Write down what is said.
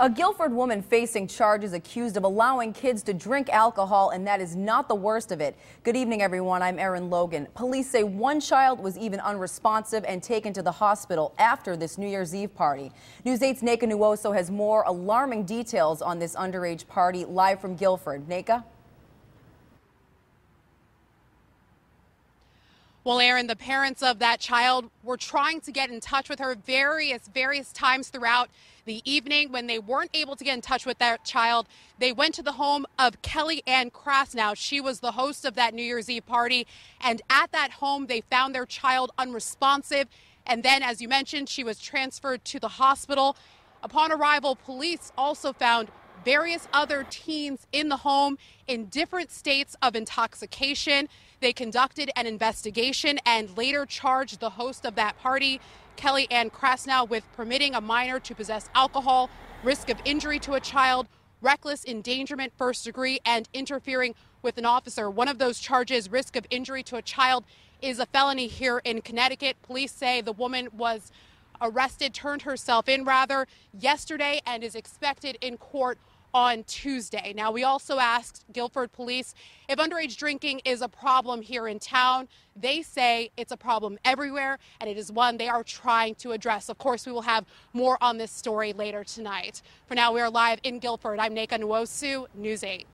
A Guilford woman facing charges accused of allowing kids to drink alcohol, and that is not the worst of it. Good evening, everyone. I'm Erin Logan. Police say one child was even unresponsive and taken to the hospital after this New Year's Eve party. News 8's Neka Nuoso has more alarming details on this underage party live from Guilford. Neka? Well, Erin, the parents of that child were trying to get in touch with her various, various times throughout the evening. When they weren't able to get in touch with that child, they went to the home of Kelly Ann Krasnow. She was the host of that New Year's Eve party. And at that home, they found their child unresponsive. And then, as you mentioned, she was transferred to the hospital. Upon arrival, police also found various other teens in the home in different states of intoxication. They conducted an investigation and later charged the host of that party, Kelly Ann Krasnow, with permitting a minor to possess alcohol, risk of injury to a child, reckless endangerment first degree, and interfering with an officer. One of those charges, risk of injury to a child, is a felony here in Connecticut. Police say the woman was arrested, turned herself in rather, yesterday and is expected in court on Tuesday. Now, we also asked Guilford police if underage drinking is a problem here in town. They say it's a problem everywhere, and it is one they are trying to address. Of course, we will have more on this story later tonight. For now, we are live in Guilford. I'm Neka Nuosu, News 8.